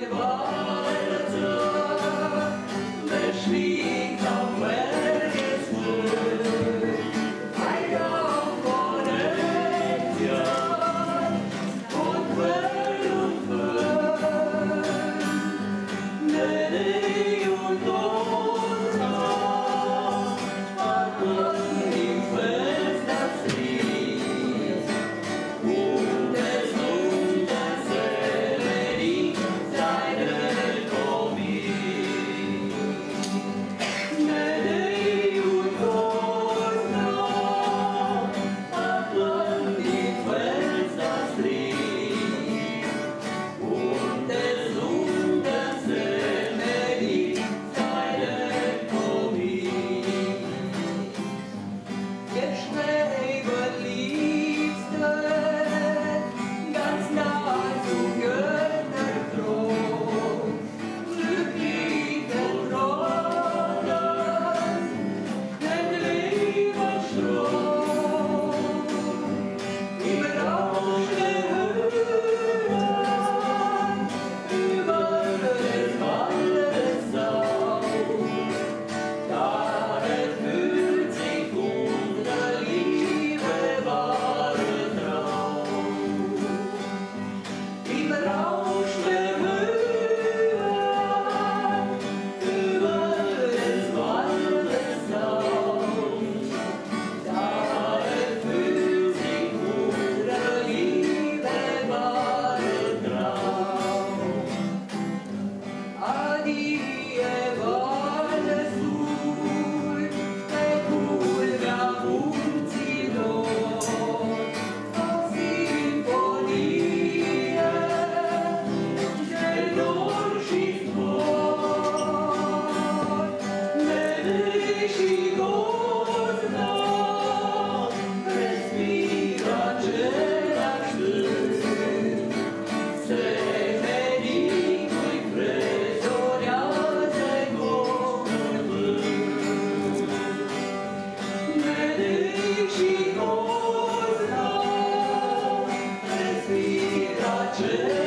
이제 뭐. Jesus.